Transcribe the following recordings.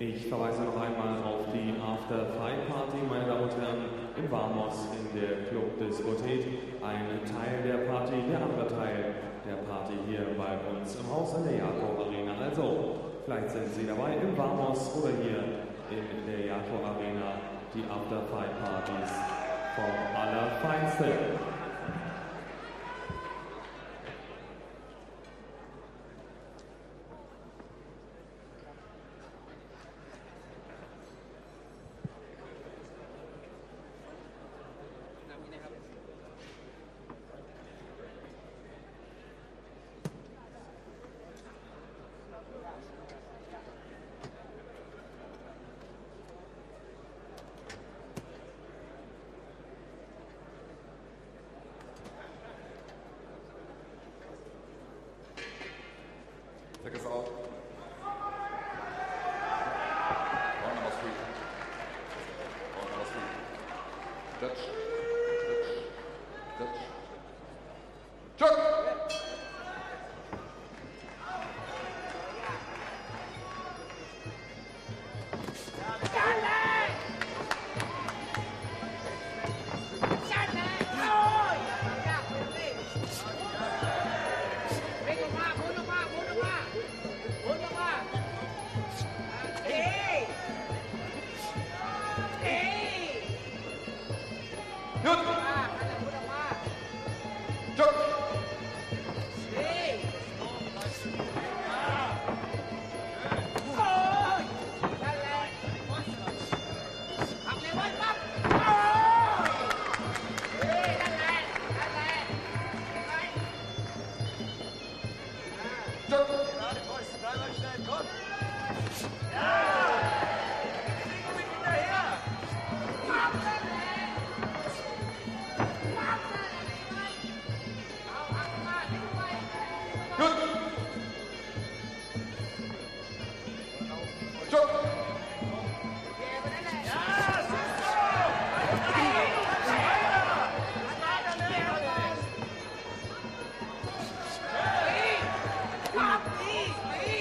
Ich verweise noch einmal auf die After Fight Party, meine Damen und Herren, im Vamos in der Club Diskothek. Ein Teil der Party, der andere Teil der Party hier bei uns im Haus in der Jakob Arena. Also, vielleicht sind Sie dabei im Vamos oder hier in der Jakob Arena, die After Fight Partys vom Allerfeinsten.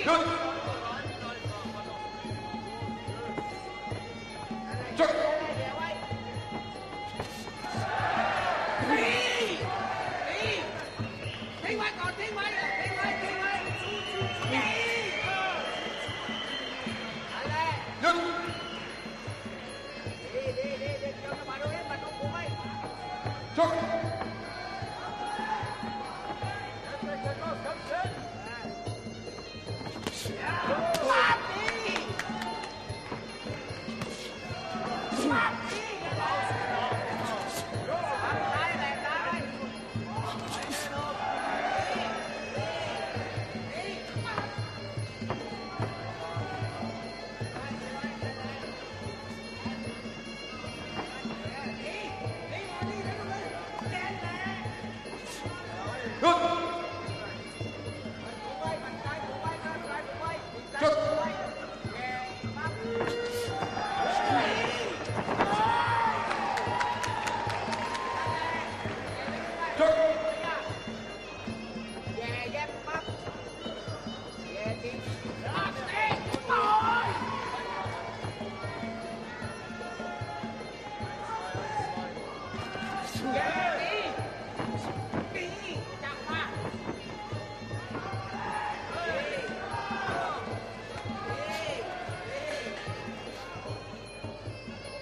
Good. Yeah.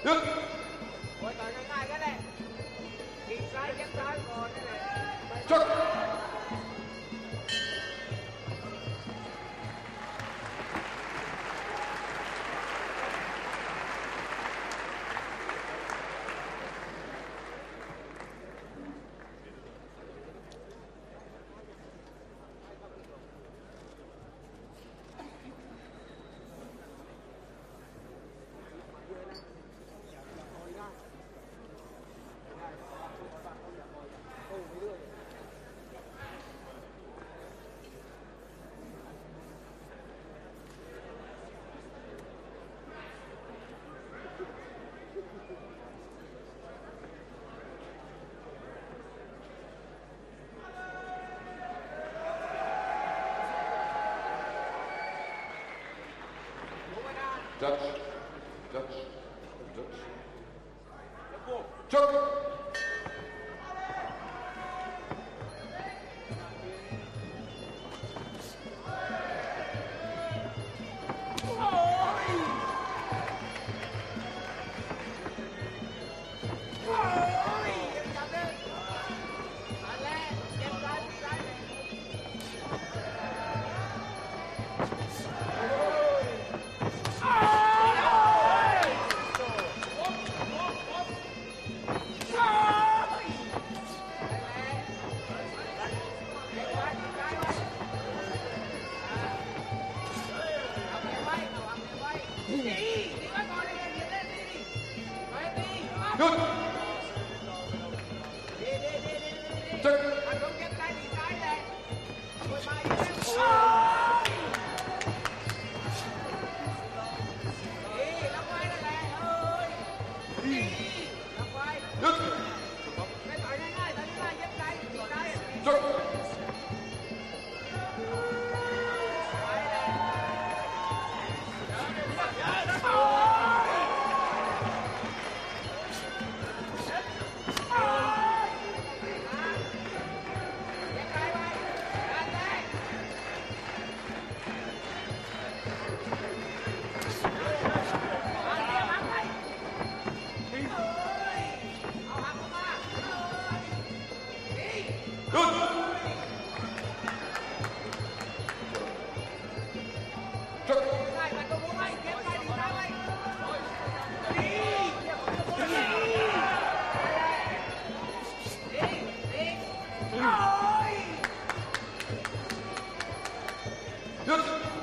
หยุดโอ้ยต่อยง่ายๆก็ได้ทีซ้ายยักซ้ายก่อนนั่นแหละ ชก Dutch, Dutch, Dutch. Chuck. Eu...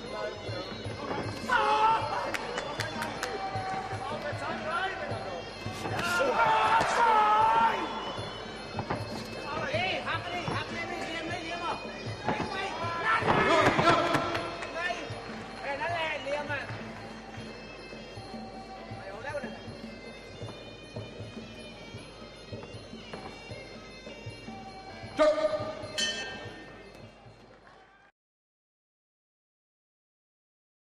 Thank you.